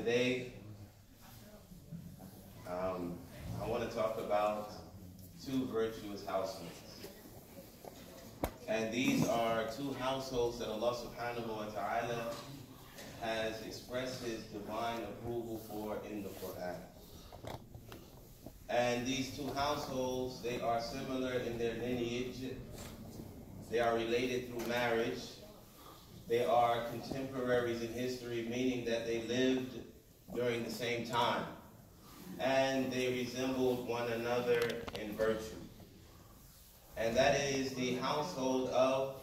today um, I want to talk about two virtuous households. And these are two households that Allah subhanahu wa ta'ala has expressed His divine approval for in the Quran. And these two households, they are similar in their lineage. They are related through marriage. They are contemporaries in history, meaning that they lived during the same time. And they resembled one another in virtue. And that is the household of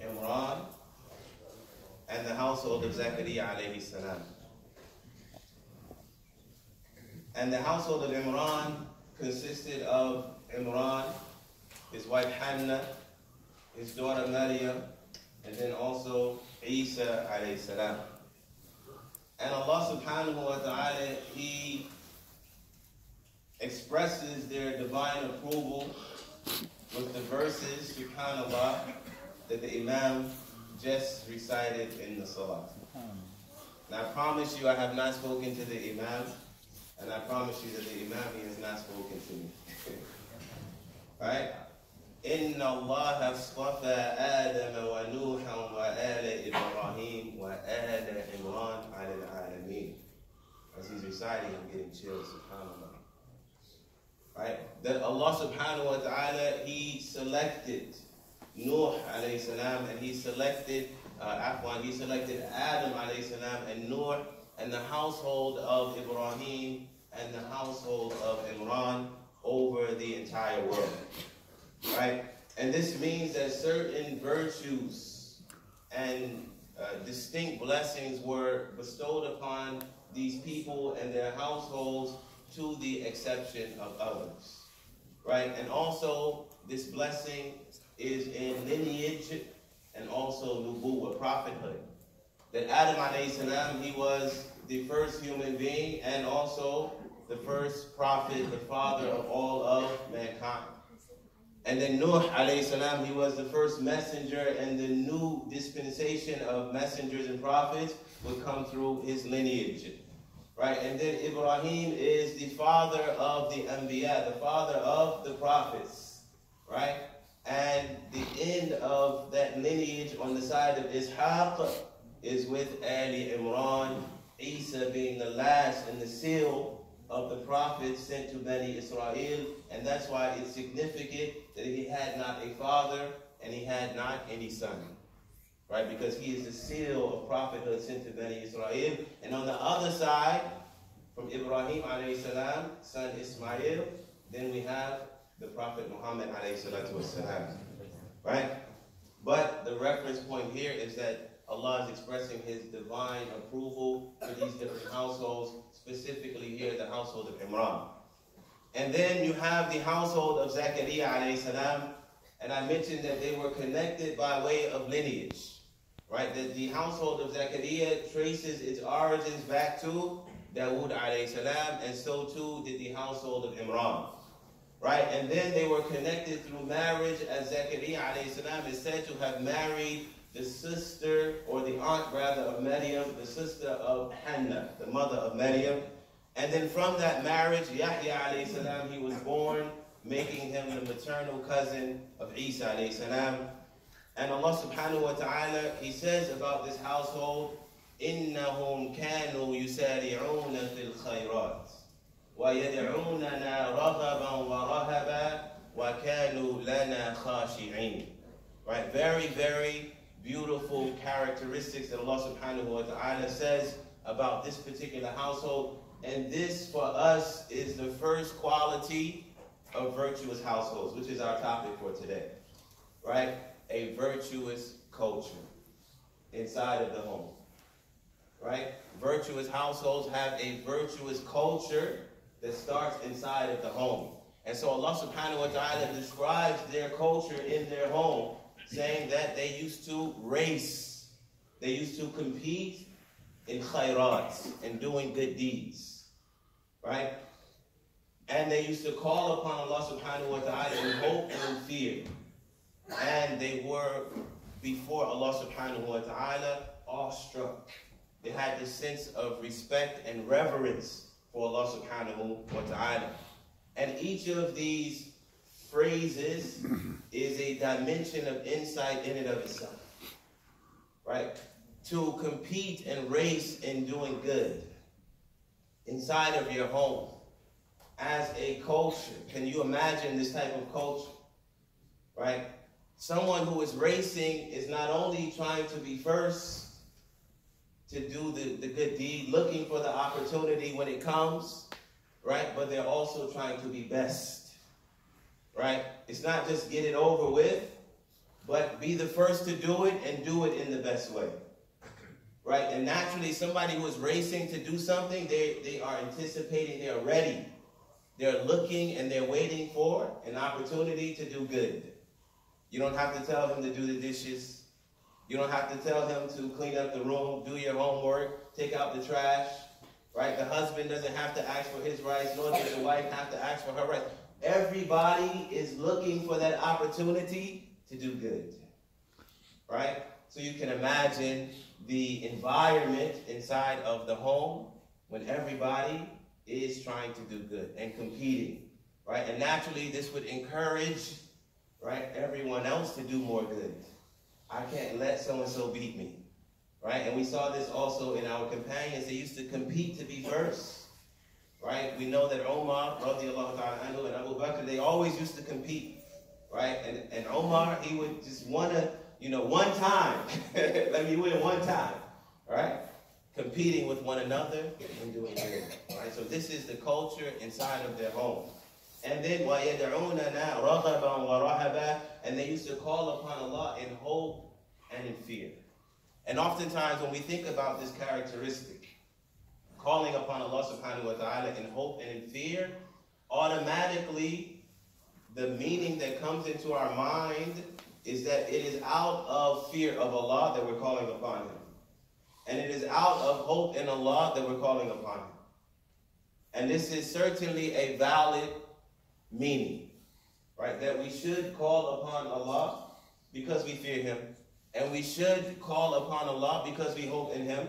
Imran and the household of alayhi salam. And the household of Imran consisted of Imran, his wife Hannah, his daughter Maryam, and then also Isa alayhi salam. And Allah subhanahu wa ta'ala, He expresses their divine approval with the verses, subhanAllah, that the Imam just recited in the Salah. Now I promise you I have not spoken to the Imam, and I promise you that the Imam he has not spoken to me. right? إن الله اصطفى آدم ونوحا وآل إبراهيم وآل عمران على العالمين. As he's reciting, I'm getting chills, subhanAllah. Right? That Allah subhanahu wa ta'ala, He selected Nuh alayhi salam and He selected, uh, Afwan, He selected Adam alayhi salam and Nuh and the household of Ibrahim and the household of Imran over the entire world. Right? And this means that certain virtues and uh, distinct blessings were bestowed upon these people and their households to the exception of others. Right? And also, this blessing is in lineage and also nubuwa, prophethood. That Adam salam, he was the first human being and also the first prophet, the father of all of mankind. And then Nuh alayhi salam, he was the first messenger, and the new dispensation of messengers and prophets would come through his lineage. Right? And then Ibrahim is the father of the Anbiya, the father of the prophets. Right? And the end of that lineage on the side of Ishaq is with Ali Imran, Isa being the last and the seal of the prophets sent to Bani Israel. And that's why it's significant that he had not a father and he had not any son. Right? Because he is the seal of prophethood sent to Bani Israel. And on the other side, from Ibrahim alayhi salam, son Ismail, then we have the Prophet Muhammad alayhi salatu. Right? But the reference point here is that Allah is expressing His divine approval for these different households, specifically here the household of Imran. And then you have the household of salam, and I mentioned that they were connected by way of lineage. Right? That the household of Zakaria traces its origins back to Dawood alayhi salam, and so too did the household of Imran. Right? And then they were connected through marriage, as Zakaria alayhi salam is said to have married the sister, or the aunt rather, of Maryam, the sister of Hannah, the mother of Maryam. And then from that marriage, Yahya alayhi salam, he was born, making him the maternal cousin of Isa alayhi salam. And Allah subhanahu wa ta'ala, he says about this household, إنهم كانوا يسارعون في الخيرات ويدعوننا رغبا ورهبا وكانوا لنا خاشعين. Right, very, very beautiful characteristics that Allah subhanahu wa ta'ala says about this particular household. And this for us is the first quality of virtuous households, which is our topic for today. Right? A virtuous culture inside of the home. Right? Virtuous households have a virtuous culture that starts inside of the home. And so Allah subhanahu wa ta'ala describes their culture in their home, saying that they used to race, they used to compete in khairat, in doing good deeds. Right? And they used to call upon Allah subhanahu wa ta'ala in hope and in fear. and they were before Allah subhanahu wa ta'ala awestruck. They had this sense of respect and reverence for Allah subhanahu wa ta'ala. And each of these phrases is a dimension of insight in and of itself. Right? To compete and race in doing good inside of your home as a culture. Can you imagine this type of culture? Right? Someone who is racing is not only trying to be first to do the, the good deed, looking for the opportunity when it comes, right? But they're also trying to be best, right? It's not just get it over with, but be the first to do it and do it in the best way, right? And naturally, somebody who is racing to do something, they, they are anticipating, they are ready. They're looking and they're waiting for an opportunity to do good. You don't have to tell him to do the dishes. You don't have to tell him to clean up the room, do your homework, take out the trash, right? The husband doesn't have to ask for his rights, nor does the wife have to ask for her rights. Everybody is looking for that opportunity to do good, right? So you can imagine the environment inside of the home when everybody is trying to do good and competing, right? And naturally, this would encourage, right, everyone else to do more good. I can't let so-and-so beat me. Right? And we saw this also in our companions. They used to compete to be first Right? We know that Omar, radiallahu ta'ala anhu, and Abu Bakr, they always used to compete. Right? And, and Omar, he would just want to, you know, one time. let me win one time. Right? Competing with one another and doing good. Right? So this is the culture inside of their home. And then وَيَدْعُونَنَا رَغَبًا وَرَهَبًا And they used to call upon Allah in hope and in fear. And oftentimes when we think about this characteristic, calling upon Allah subhanahu wa ta'ala in hope and in fear, automatically the meaning that comes into our mind is that it is out of fear of Allah that we're calling upon Him. And it is out of hope in Allah that we're calling upon Him. And this is certainly a valid meaning, right? That we should call upon Allah because we fear Him, and we should call upon Allah because we hope in Him.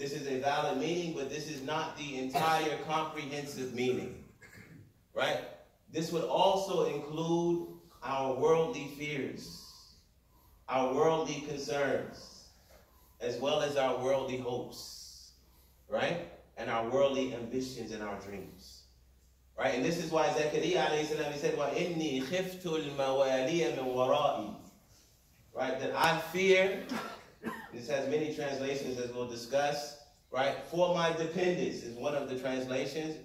This is a valid meaning, but this is not the entire comprehensive meaning, right? This would also include our worldly fears, our worldly concerns, as well as our worldly hopes, right? And our worldly ambitions and our dreams. Right? And this is why Zechariah said, inni. Right? That I fear this has many translations as we'll discuss, right? For my dependents is one of the translations,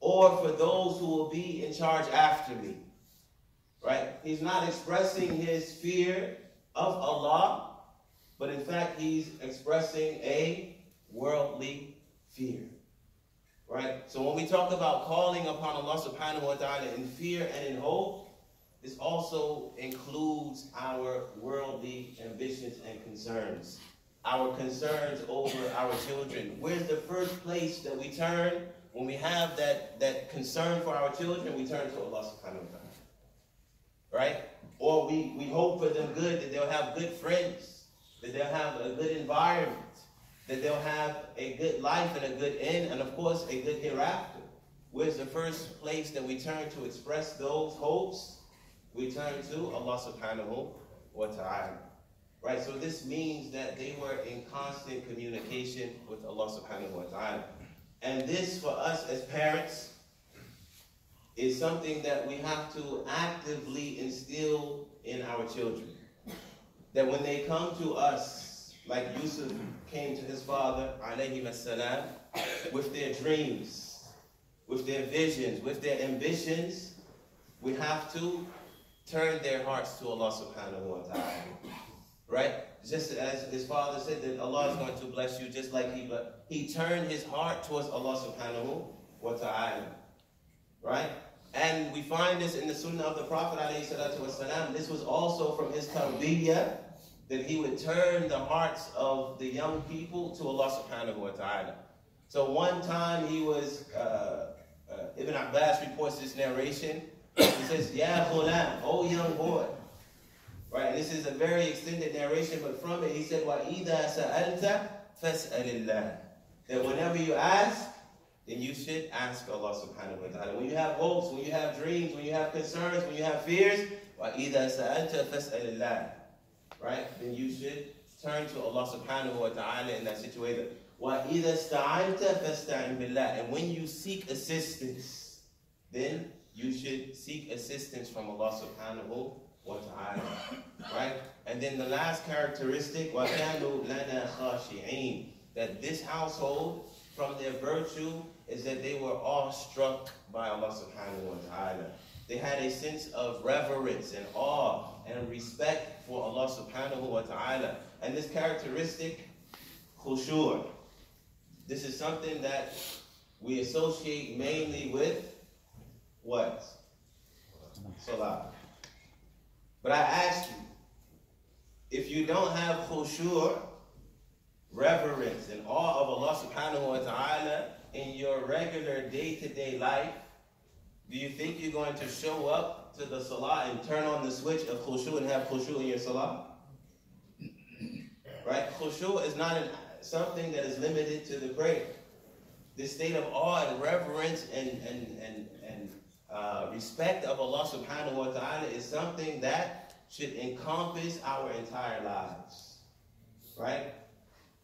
or for those who will be in charge after me. Right? He's not expressing his fear of Allah, but in fact, he's expressing a worldly fear. Right? So when we talk about calling upon Allah subhanahu wa ta'ala in fear and in hope, this also includes our worldly ambitions and concerns. Our concerns over our children. Where's the first place that we turn when we have that, that concern for our children? We turn to Allah subhanahu wa ta'ala. Right? Or we, we hope for them good, that they'll have good friends, that they'll have a good environment, that they'll have a good life and a good end, and of course, a good hereafter. Where's the first place that we turn to express those hopes? We turn to Allah subhanahu wa ta'ala. Right? So this means that they were in constant communication with Allah subhanahu wa ta'ala. And this for us as parents is something that we have to actively instill in our children. That when they come to us like Yusuf came to his father, alayhi salam, with their dreams, with their visions, with their ambitions, we have to turn their hearts to Allah subhanahu wa ta'ala. Right? Just as his father said that Allah is going to bless you just like he but he turned his heart towards Allah subhanahu wa ta'ala. Right? And we find this in the sunnah of the Prophet wasalam. This was also from his tarbiyah that he would turn the hearts of the young people to Allah subhanahu wa ta'ala. So one time he was, uh, uh, Ibn Abbas reports this narration. He says, Ya ghulam, oh young boy, Right? This is a very extended narration, but from it he said, وَإِذَا سَأَلْتَ فَاسْأَلِ اللَّهِ That whenever you ask, then you should ask Allah subhanahu wa ta'ala. When you have hopes, when you have dreams, when you have concerns, when you have fears, وَإِذَا سَأَلْتَ فَاسْأَلِ اللَّهِ Right? Then you should turn to Allah subhanahu wa ta'ala in that situation. وَإِذَا اسْتَعَنْتَ فَاسْتَعِنْ بِاللَّهِ And when you seek assistance, then you should seek assistance from Allah subhanahu wa ta'ala. Right? And then the last characteristic, وَكَانُوا That this household, from their virtue, is that they were awestruck by Allah subhanahu wa ta'ala. They had a sense of reverence and awe and respect for Allah subhanahu wa ta'ala. And this characteristic, khushu, this is something that we associate mainly with what? Salah. But I ask you, if you don't have khushu, reverence and awe of Allah subhanahu wa ta'ala in your regular day-to-day life, do you think you're going to show up to the salah and turn on the switch of khushu and have khushu in your salah? Right? Khushu is not an, something that is limited to the prayer. This state of awe and reverence and, and, and, and uh, respect of Allah subhanahu wa ta'ala is something that should encompass our entire lives. Right?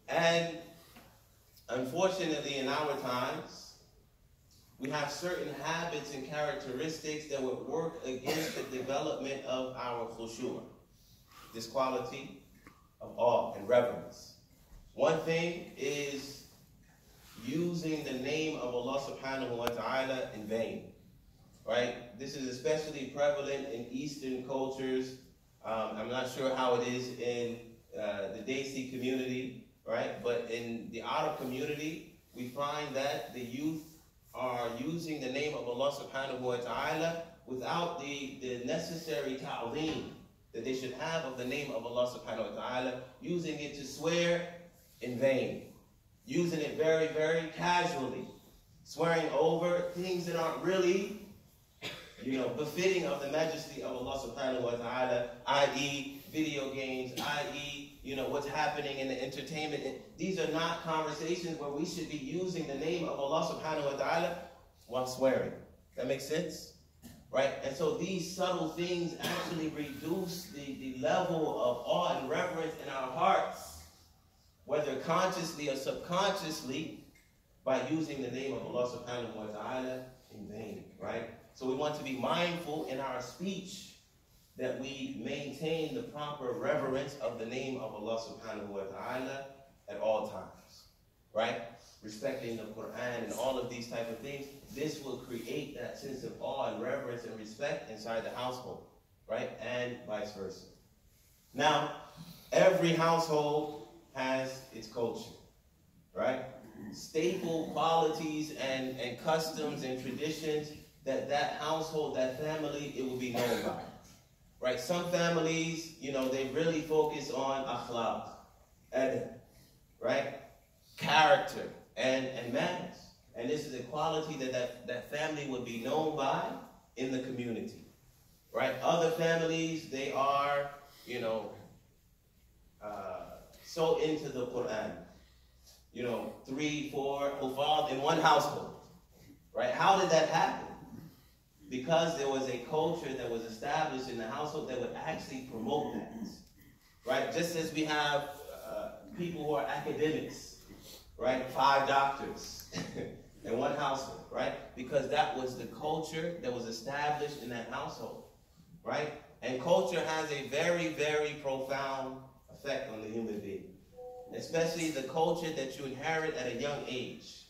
And unfortunately, in our times, we have certain habits and characteristics that would work against the development of our khushu', this quality of awe and reverence. One thing is using the name of Allah subhanahu wa ta'ala in vain. Right? This is especially prevalent in Eastern cultures. Um, I'm not sure how it is in uh, the Desi community, right? But in the Arab community, we find that the youth are using the name of Allah subhanahu wa ta'ala without the, the necessary ta'aleem that they should have of the name of Allah subhanahu wa ta'ala, using it to swear in vain, using it very, very casually, swearing over things that aren't really you know, befitting of the majesty of Allah subhanahu wa ta'ala, i.e. video games, i.e. you know, what's happening in the entertainment. These are not conversations where we should be using the name of Allah subhanahu wa ta'ala while swearing. That makes sense? Right? And so these subtle things actually reduce the, the level of awe and reverence in our hearts, whether consciously or subconsciously, by using the name of Allah subhanahu wa ta'ala in vain, right? So we want to be mindful in our speech that we maintain the proper reverence of the name of Allah subhanahu wa ta'ala at all times, right? Respecting the Quran and all of these type of things, this will create that sense of awe and reverence and respect inside the household, right? And vice versa. Now, every household has its culture, right? Staple qualities and, and customs and traditions that that household, that family, it will be known by. Right? Some families, you know, they really focus on akhlaq, right? Character and, and manners. And this is a quality that, that that family would be known by in the community. Right? Other families, they are, you know, uh, so into the Quran. You know, three, four, in one household. Right? How did that happen? Because there was a culture that was established in the household that would actually promote that. Right? Just as we have uh, people who are academics, right? Five doctors in one household, right? Because that was the culture that was established in that household, right? And culture has a very, very profound effect on the human being, especially the culture that you inherit at a young age,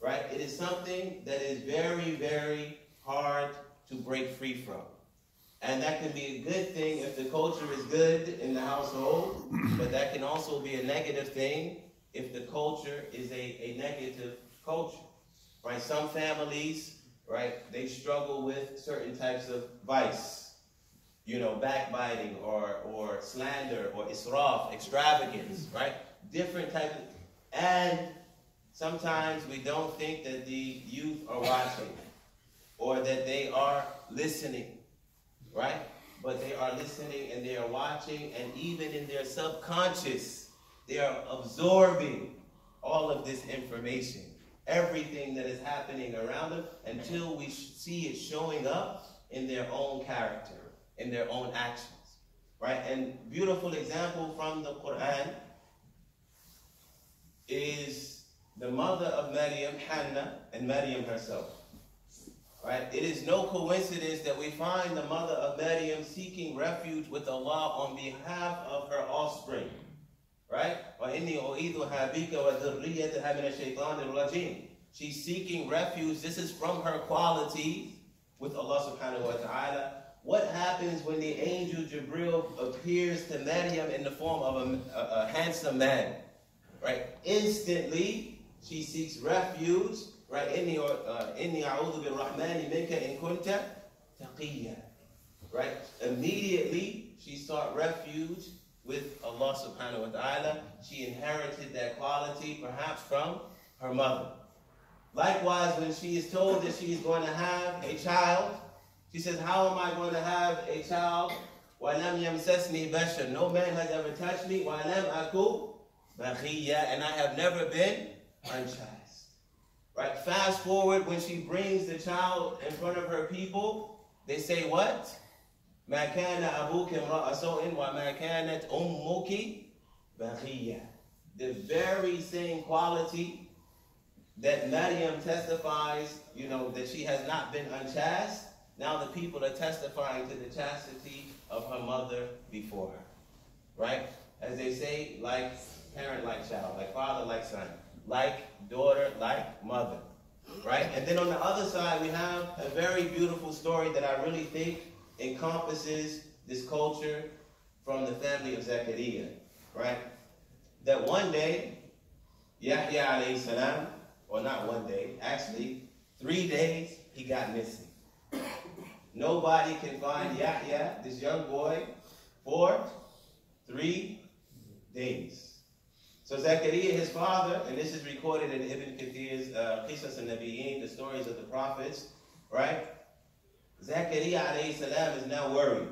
right? It is something that is very, very hard to break free from. And that can be a good thing if the culture is good in the household, but that can also be a negative thing if the culture is a, a negative culture. Right? Some families, right, they struggle with certain types of vice. You know, backbiting or or slander or israf, extravagance, right? Different types of and sometimes we don't think that the youth are watching or that they are listening, right? but they are listening and they are watching, and even in their subconscious, they are absorbing all of this information, everything that is happening around them, until we see it showing up in their own character, in their own actions. Right? And beautiful example from the Quran is the mother of Maryam, Hannah, and Maryam herself. Right? It is no coincidence that we find the mother of Maryam seeking refuge with Allah on behalf of her offspring. Right? She's seeking refuge. This is from her qualities with Allah subhanahu wa ta'ala. What happens when the angel Jibril appears to Maryam in the form of a, a, a handsome man? Right? Instantly, she seeks refuge right? إني إني أعوذ بالرحمن منك إن كنت تقيا. Right? Immediately she sought refuge with Allah subhanahu wa ta'ala. She inherited that quality perhaps from her mother. Likewise, when she is told that she is going to have a child, she says, How am I going to have a child? وَلَمْ يَمْسَسْنِي بَشَرٌ No man has ever touched me. وَلَمْ أَكُوا بَخِيًّا And I have never been unchaste. Right? Fast forward when she brings the child in front of her people, they say what? ما كان أبوك امرأ سوء وما كانت أمك بغية. The very same quality that Maryam testifies, you know, that she has not been unchaste. Now the people are testifying to the chastity of her mother before her. Right? As they say, like parent, like child, like father, like son like daughter, like mother. Right? And then on the other side, we have a very beautiful story that I really think encompasses this culture from the family of Zechariah. Right? That one day, Yahya alayhi salam, or not one day, actually, three days he got missing. Nobody can find Yahya, this young boy, for three days. So Zechariah, his father, and this is recorded in Ibn Kathir's uh, and Nabiyin, the stories of the prophets, right? Zechariah is now worried.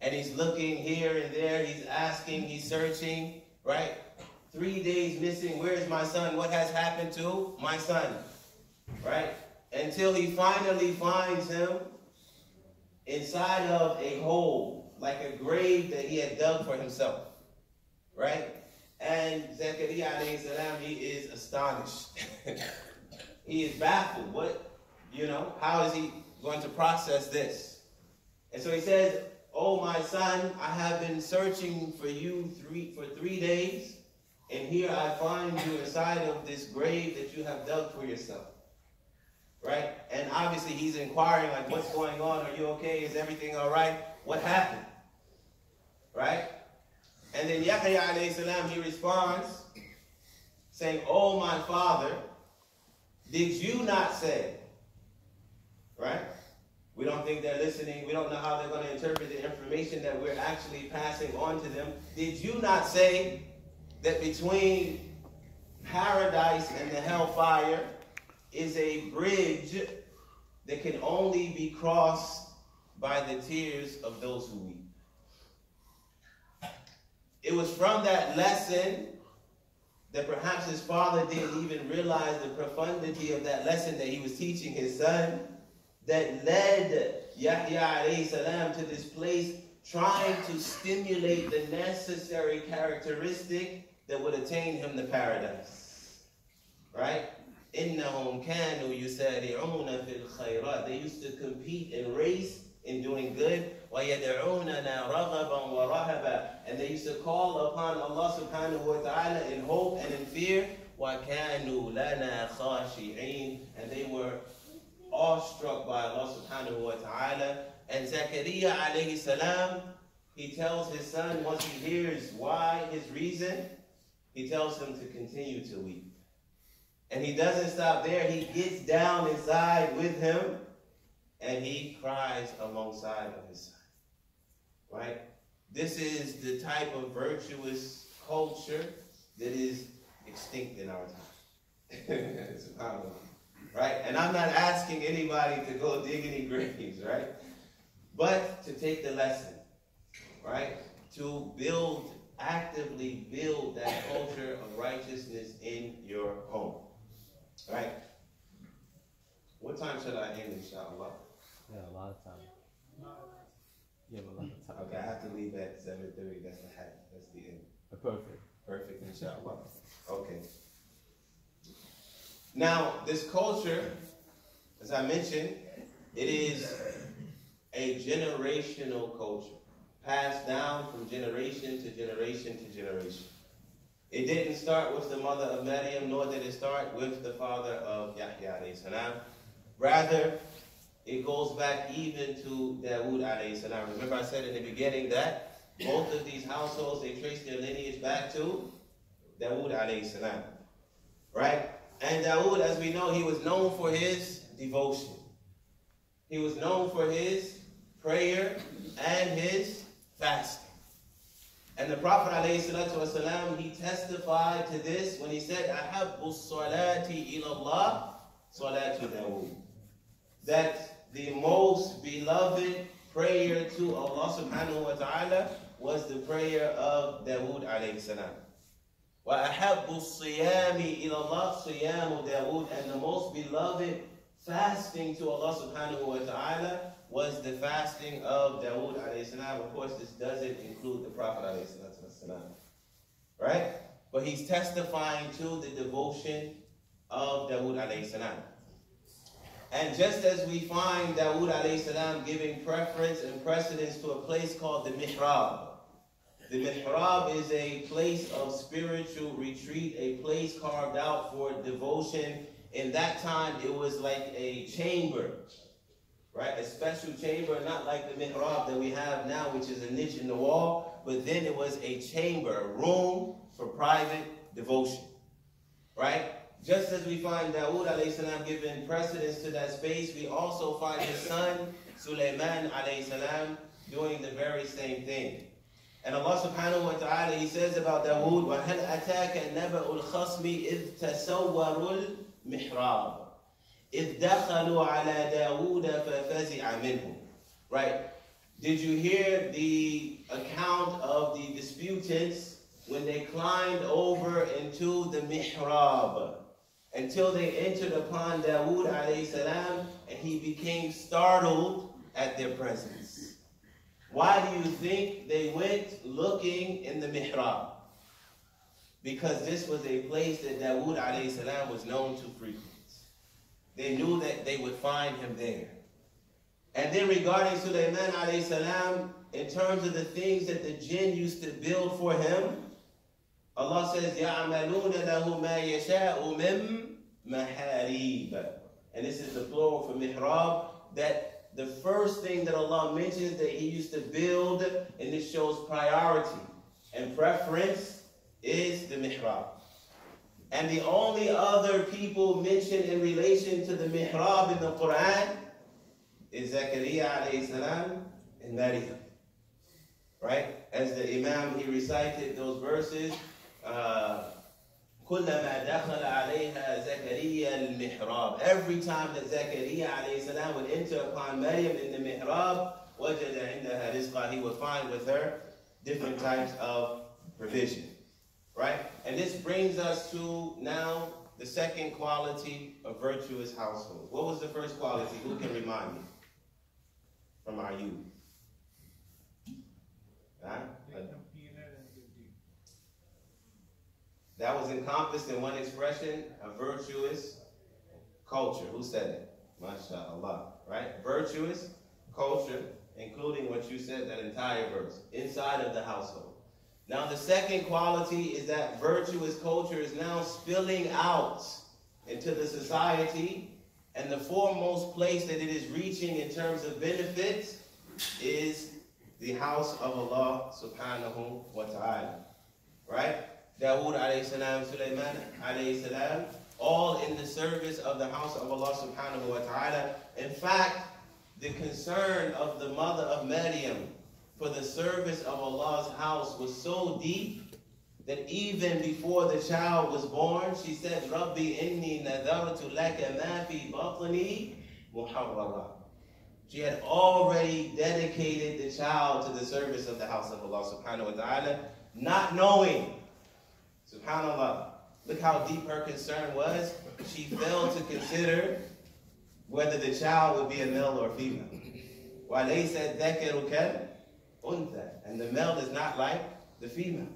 And he's looking here and there, he's asking, he's searching, right? Three days missing, where's my son? What has happened to my son? Right? Until he finally finds him inside of a hole, like a grave that he had dug for himself. Right? And Zechariah he is astonished. he is baffled. What, you know, how is he going to process this? And so he says, Oh, my son, I have been searching for you three, for three days, and here I find you inside of this grave that you have dug for yourself. Right? And obviously he's inquiring, like, what's going on? Are you okay? Is everything all right? What happened? Right? And then Yahya alayhi salam, he responds, saying, Oh, my father, did you not say? Right? We don't think they're listening. We don't know how they're going to interpret the information that we're actually passing on to them. Did you not say that between paradise and the hellfire is a bridge that can only be crossed by the tears of those who weep? It was from that lesson that perhaps his father didn't even realize the profundity of that lesson that he was teaching his son that led Yahya alayhi salam to this place trying to stimulate the necessary characteristic that would attain him to paradise. Right? إِنَّهُمْ كَانُوا يُسَارِعُونَ فِي الْخَيْرَاتِ They used to compete and race in doing good. وَيَدْعُونَنَا رَغَبًا وَرَهَبًا And they used to call upon Allah subhanahu wa ta'ala in hope and in fear. وَكَانُوا لَنَا خَاشِعِينَ And they were awestruck by Allah subhanahu wa ta'ala. And Zechariah alayhi salam, he tells his son, once he hears why, his reason, he tells him to continue to weep. And he doesn't stop there. He gets down inside with him and he cries alongside of his son. Right? This is the type of virtuous culture that is extinct in our time. right? And I'm not asking anybody to go dig any graves, right? but to take the lesson, right? To build, actively build that culture of righteousness in your home, right? What time should I end, inshallah? Yeah, a lot of time. You have a lot of time. Okay, I have to leave at 7.30. That's the hat. That's the end. Perfect. Perfect, inshallah. Okay. Now, this culture, as I mentioned, it is a generational culture, passed down from generation to generation to generation. It didn't start with the mother of Maryam, nor did it start with the father of Yahya. Rather, it goes back even to Dawood alayhi salam. Remember I said in the beginning that both of these households, they trace their lineage back to Dawood alayhi salam. Right? And Dawood, as we know, he was known for his devotion. He was known for his prayer and his fasting. And the Prophet ﷺ, he testified to this when he said, أَحَبُّ الصَّلَاةِ إِلَى اللَّهِ صَلَاةُ دَاوُودِ That the most beloved prayer to Allah subhanahu wa ta'ala was the prayer of Dawood alayhi salam. وَأَحَبُّ الصِّيَامِ إِلَى اللَّهِ صِيَامُ دَاوُودِ And the most beloved fasting to Allah subhanahu wa ta'ala was the fasting of Dawood alayhi salam. Of course, this doesn't include the Prophet alayhi salam. Right? But he's testifying to the devotion of Dawood alayhi salam. And just as we find Dawood salam giving preference and precedence to a place called the mihrab. The mihrab is a place of spiritual retreat, a place carved out for devotion. In that time, it was like a chamber, right? A special chamber, not like the mihrab that we have now, which is a niche in the wall, but then it was a chamber, a room for private devotion, right? Just as we find Dawood salam giving precedence to that space, we also find his son Sulaiman salam doing the very same thing. And Allah subhanahu wa ta'ala, He says about Dawood, وَهَلْ أَتَاكَ نَبَأُ الْخَصْمِ إِذْ تَسَوَّرُوا الْمِحْرَابِ إِذْ دَخَلُوا عَلَى دَاوُودَ فَفَزِعَ مِنْهُ Right? Did you hear the account of the disputants when they climbed over into the mihrab? until they entered upon Dawood alayhi salam and he became startled at their presence. Why do you think they went looking in the mihrab? Because this was a place that Dawood alayhi salam was known to frequent. They knew that they would find him there. And then regarding Sulaiman alayhi salam, in terms of the things that the jinn used to build for him, Allah says, يَعْمَلُونَ لَهُ مَا يَشَاءُ مِن maharib. And this is the plural for mihrab, that the first thing that Allah mentions that he used to build, and this shows priority and preference, is the mihrab. And the only other people mentioned in relation to the mihrab in the Quran is Zechariah and Maryam. Right? As the Imam, he recited those verses. Uh, كلما دخل عليها زكريا المحراب every time that Zakaria alayhi salam would enter upon Maryam in the mihrab وجد عندها رزقا he would find with her different types of provision right and this brings us to now the second quality of virtuous household what was the first quality who can remind me from our youth That was encompassed in one expression, a virtuous culture. Who said it? MashaAllah. Right? Virtuous culture, including what you said, that entire verse, inside of the household. Now, the second quality is that virtuous culture is now spilling out into the society, and the foremost place that it is reaching in terms of benefits is the house of Allah subhanahu wa ta'ala. Right? Dawood alayhi salam, Sulaiman alayhi salam, all in the service of the house of Allah subhanahu wa ta'ala. In fact, the concern of the mother of Maryam for the service of Allah's house was so deep that even before the child was born, she said, Rabbi inni nadartu laka ma fi batni muharrara. She had already dedicated the child to the service of the house of Allah subhanahu wa ta'ala, not knowing Subhanallah. Look how deep her concern was. She failed to consider whether the child would be a male or female. While they said ذَكَرُ untha, and the male is not like the female.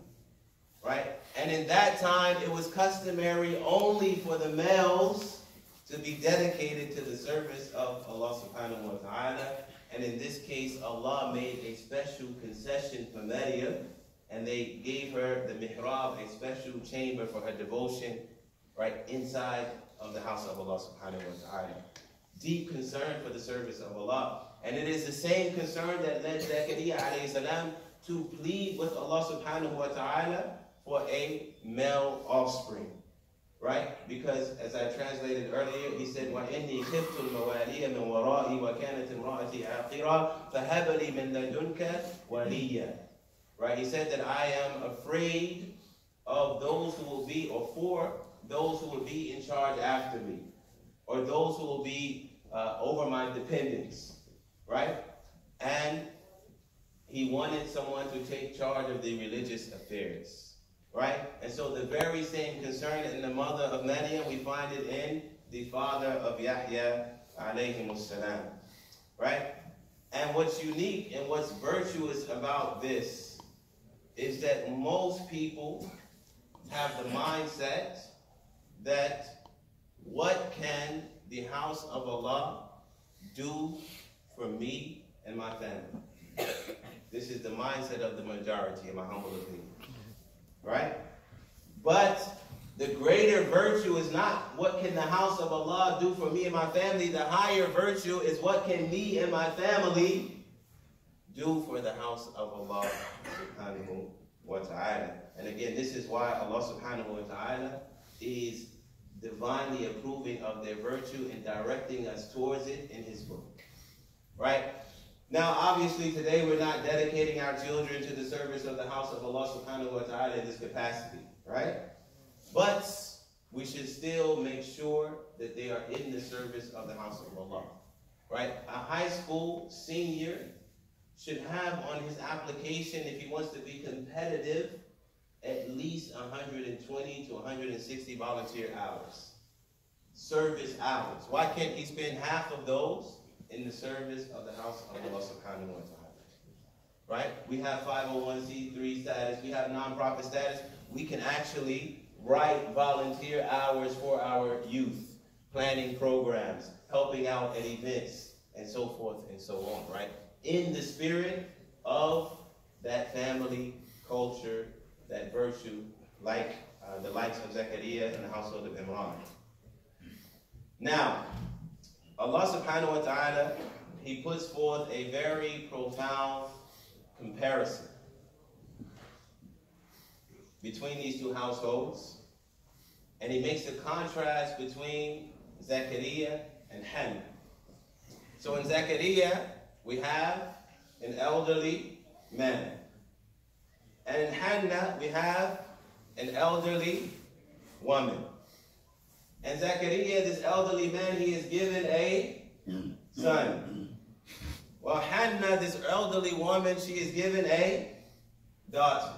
Right? And in that time, it was customary only for the males to be dedicated to the service of Allah subhanahu wa ta'ala. And in this case, Allah made a special concession for Maryam, and they gave her the mihrab, a special chamber for her devotion, right inside of the house of Allah subhanahu wa ta'ala. Deep concern for the service of Allah. And it is the same concern that led Zakaria alayhi salam to plead with Allah subhanahu wa ta'ala for a male offspring. Right? Because as I translated earlier, he said, وَإِنِّي خِفْتُ الْمَوَالِيَ مِنْ وَرَائِي وَكَانَتْ امْرَأَتِي عَاقِرًا فَهَبَ لِي مِنْ لَدُنْكَ وَلِيًّا Right? He said that I am afraid of those who will be, or for those who will be in charge after me, or those who will be uh, over my dependents. Right? And he wanted someone to take charge of the religious affairs. Right? And so the very same concern in the mother of Maryam, we find it in the father of Yahya, alayhi salam. Right? And what's unique and what's virtuous about this is that most people have the mindset that what can the house of Allah do for me and my family? This is the mindset of the majority, in my humble opinion right? But the greater virtue is not what can the house of Allah do for me and my family. The higher virtue is what can me and my family do for the house of Allah subhanahu wa ta'ala. And again, this is why Allah subhanahu wa ta'ala is divinely approving of their virtue and directing us towards it in his book. Right? Now, obviously, today we're not dedicating our children to the service of the house of Allah subhanahu wa ta'ala in this capacity, right? But we should still make sure that they are in the service of the house of Allah, right? A high school senior should have on his application, if he wants to be competitive, at least 120 to 160 volunteer hours, service hours. Why can't he spend half of those in the service of the house of Allah subhanahu wa ta'ala. Right? We have 501c3 status, we have nonprofit status. We can actually write volunteer hours for our youth, planning programs, helping out at events, and so forth and so on, right? In the spirit of that family culture, that virtue, like uh, the likes of Zechariah and the household of Imran. Now, Allah subhanahu wa ta'ala, he puts forth a very profound comparison between these two households. And he makes a contrast between Zechariah and Hannah. So in Zechariah, we have an elderly man. And in Hannah, we have an elderly woman. And Zechariah, this elderly man, he is given a son. Well, Hannah, this elderly woman, she is given a daughter.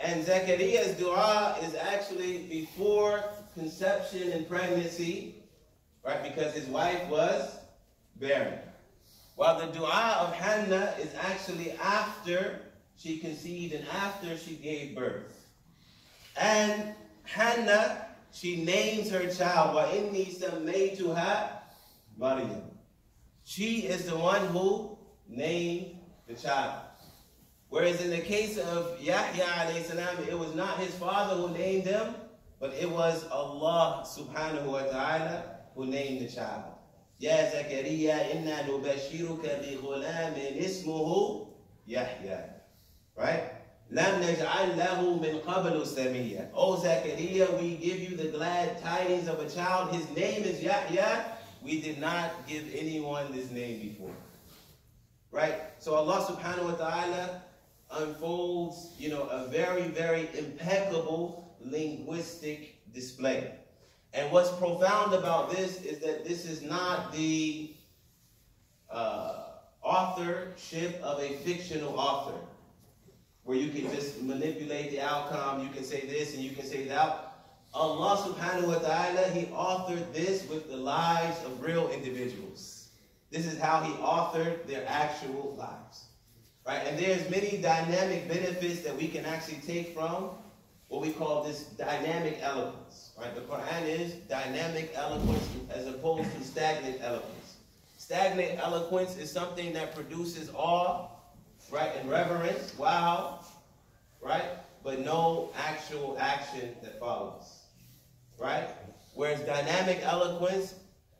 And Zechariah's dua is actually before conception and pregnancy, right? Because his wife was barren. While the dua of Hannah is actually after she conceived and after she gave birth. And Hannah she names her child, وَإِنِّي سَمَّيْتُهَا Maryam. She is the one who named the child. Whereas in the case of Yahya salam, it was not his father who named him, but it was Allah subhanahu wa ta'ala who named the child. يا زكريا إنا نبشرك بغلام اسمه يحيى. Right? لم نجعل له من قبل سميا. O Zechariah, we give you the glad tidings of a child. His name is Yahya. We did not give anyone this name before. Right? So Allah subhanahu wa ta'ala unfolds, you know, a very, very impeccable linguistic display. And what's profound about this is that this is not the uh, authorship of a fictional author, where you can just manipulate the outcome. You can say this and you can say that. Allah subhanahu wa ta'ala, He authored this with the lives of real individuals. This is how He authored their actual lives. Right? And there's many dynamic benefits that we can actually take from what we call this dynamic eloquence. Right? The Quran is dynamic eloquence as opposed to stagnant eloquence. Stagnant eloquence is something that produces awe, right, and reverence, wow, right, but no actual action that follows. Right? Whereas dynamic eloquence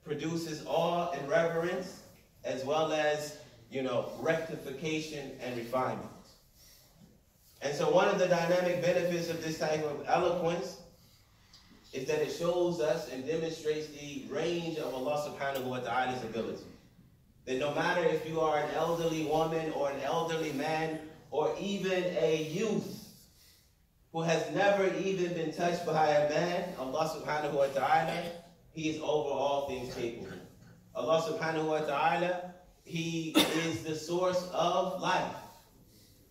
produces awe and reverence as well as, you know, rectification and refinement. And so one of the dynamic benefits of this type of eloquence is that it shows us and demonstrates the range of Allah subhanahu wa ta'ala's ability. That no matter if you are an elderly woman or an elderly man or even a youth who has never even been touched by a man, Allah subhanahu wa ta'ala, he is over all things capable. Allah subhanahu wa ta'ala, he is the source of life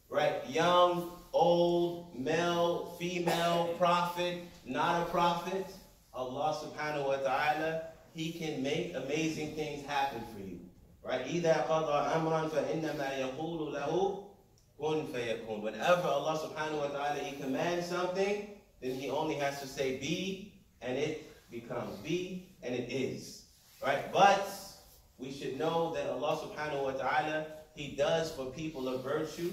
Right? Young, old, male, female, prophet, not a prophet, Allah subhanahu wa ta'ala, He can make amazing things happen for you. Right? إِذَا قَضَى أَمْرًا فَإِنَّمَا يَقُولُ لَهُ كُن فَيَكُونُ Whenever Allah subhanahu wa ta'ala, He commands something, then He only has to say be, and it becomes. Be, and it is. Right? But we should know that Allah subhanahu wa ta'ala, He does for people of virtue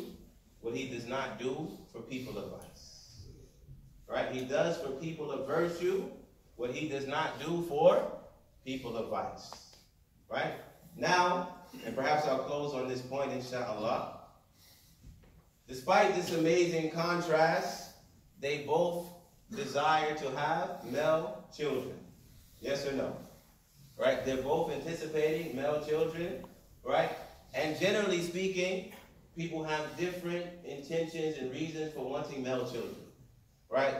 what he does not do for people of vice. Right? He does for people of virtue what he does not do for people of vice. Right? Now, and perhaps I'll close on this point, inshallah. Despite this amazing contrast, they both desire to have male children. Yes or no? Right? They're both anticipating male children, right? And generally speaking, people have different intentions and reasons for wanting male children, right?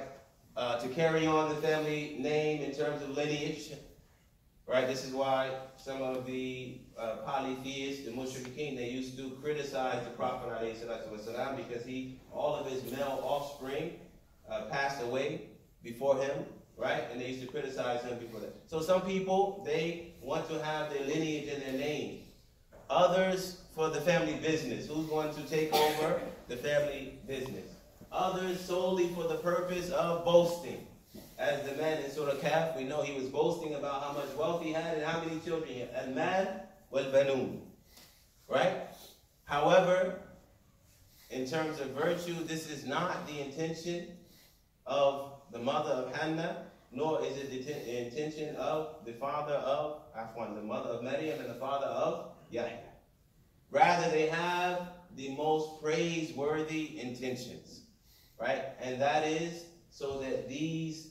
Uh, to carry on the family name in terms of lineage, right? This is why some of the uh, polytheists, the mushrikeen, they used to criticize the Prophet والسلام, because he, all of his male offspring uh, passed away before him, right? And they used to criticize him before that. So some people, they want to have their lineage in their name. Others for the family business. Who's going to take over the family business? Others solely for the purpose of boasting. As the man in Surah Kahf, we know he was boasting about how much wealth he had and how many children he had. Al-mal wal-banun. Right? However, in terms of virtue, this is not the intention of the mother of Hannah, nor is it the intention of the father of Afwan, the mother of Maryam and the father of Yahya. Rather, they have the most praiseworthy intentions, right? And that is so that these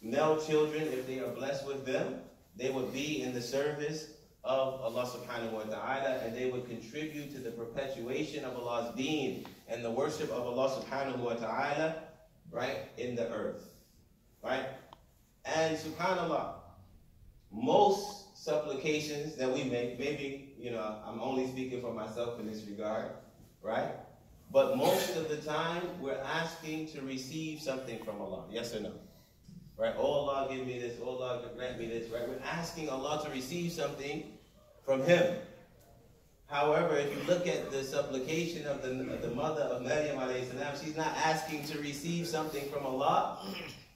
male children, if they are blessed with them, they would be in the service of Allah subhanahu wa ta'ala and they would contribute to the perpetuation of Allah's deen and the worship of Allah subhanahu wa ta'ala, right, in the earth. Right? And subhanAllah, most supplications that we make, maybe you know, I'm only speaking for myself in this regard, right? But most of the time, we're asking to receive something from Allah. Yes or no? Right? Oh Allah, give me this. Oh Allah, grant me this. Right? We're asking Allah to receive something from Him. However, if you look at the supplication of the, of the mother of Maryam, salam, she's not asking to receive something from Allah,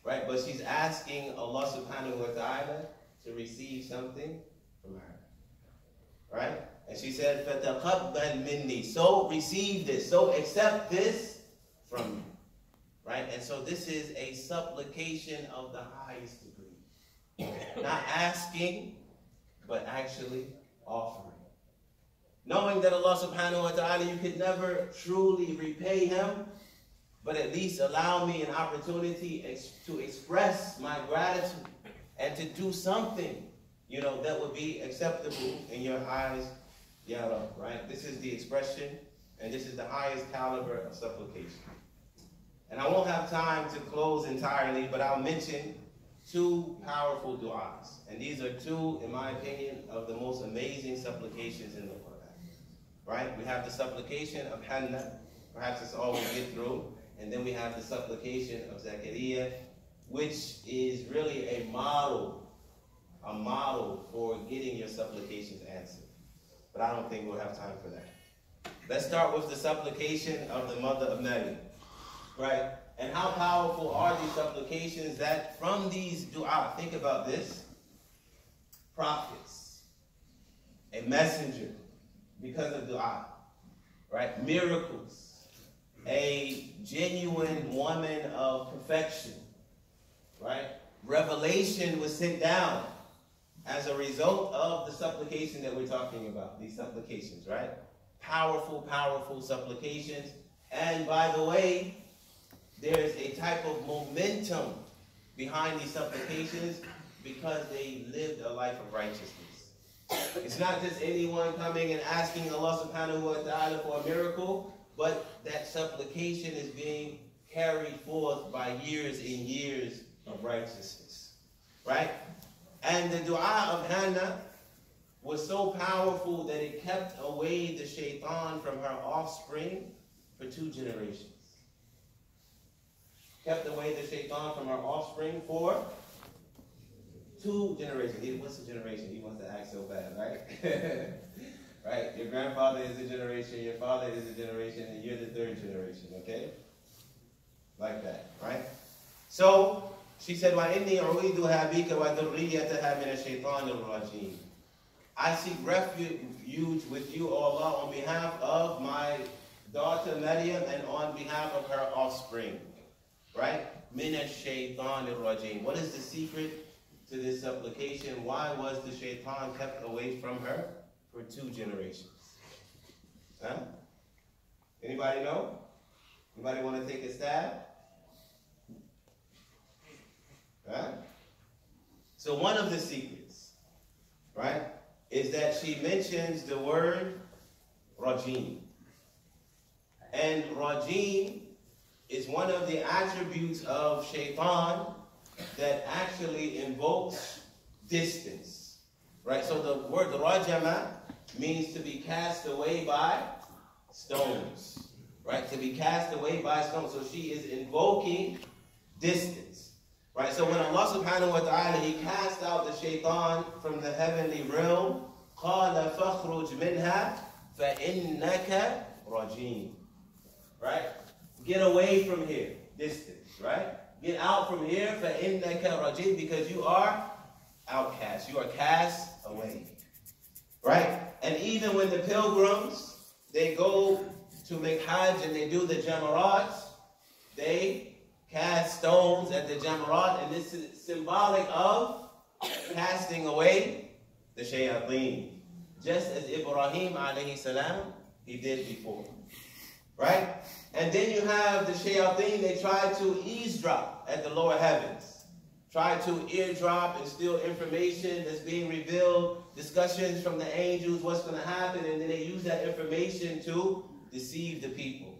right? But she's asking Allah subhanahu wa ta'ala to receive something from her. Right? And she said, فَتَقَبَّلْ مِنِّي So receive this. So accept this from me. Right? And so this is a supplication of the highest degree. Not asking, but actually offering. Knowing that Allah subhanahu wa ta'ala, you could never truly repay him, but at least allow me an opportunity to express my gratitude and to do something you know, that would be acceptable in your eyes, Ya right? This is the expression, and this is the highest caliber of supplication. And I won't have time to close entirely, but I'll mention two powerful du'as. And these are two, in my opinion, of the most amazing supplications in the Quran. right? We have the supplication of Hannah. Perhaps it's all we get through. And then we have the supplication of Zechariah, which is really a model, a model for getting your supplications answered. But I don't think we'll have time for that. Let's start with the supplication of the mother of Mary, right? And how powerful are these supplications that from these dua, think about this, prophets, a messenger, because of dua, right? Miracles, a genuine woman of perfection, right? Revelation was sent down as a result of the supplication that we're talking about, these supplications, right? Powerful, powerful supplications. And by the way, there's a type of momentum behind these supplications because they lived a life of righteousness. It's not just anyone coming and asking Allah subhanahu wa ta'ala for a miracle, but that supplication is being carried forth by years and years of righteousness. Right? And the dua of Hannah was so powerful that it kept away the shaitan from her offspring for two generations. Kept away the shaitan from her offspring for two generations. What's a generation? He wants to act so bad, right? right? Your grandfather is a generation, your father is a generation, and you're the third generation, okay? Like that, right? So, she said, وَإِنِّي أُعِيدُهَا بِكَ وَذُرِّيَّتَهَا مِنَ الشَّيْطَانِ الرَّجِيمِ I seek refuge with you, O Allah, on behalf of my daughter Maryam and on behalf of her offspring. Right? مِنَ الشَّيْطَانِ الرَّجِيمِ What is the secret to this supplication? Why was the shaitan kept away from her for two generations? Huh? Anybody know? Anybody want to take a stab? Right? So one of the secrets, right, is that she mentions the word rajim. And rajim is one of the attributes of shaitan that actually invokes distance. Right? So the word rajama means to be cast away by stones. Right? To be cast away by stones. So she is invoking distance. Right? So when Allah subhanahu wa ta'ala, He cast out the shaitan from the heavenly realm, قَالَ فَخْرُجْ مِنْهَا فَإِنَّكَ رَجِيمٌ Right? Get away from here. Distance, right? Get out from here, فَإِنَّكَ رَجِيمٌ Because you are outcast. You are cast away. Right? And even when the pilgrims, they go to make Hajj and they do the Jamarat, they cast stones at the Jamarat, and this is symbolic of casting away the shayateen. Just as Ibrahim alayhi salam, he did before. Right? And then you have the shayateen, they try to eavesdrop at the lower heavens. Try to eardrop and steal information that's being revealed, discussions from the angels, what's going to happen, and then they use that information to deceive the people.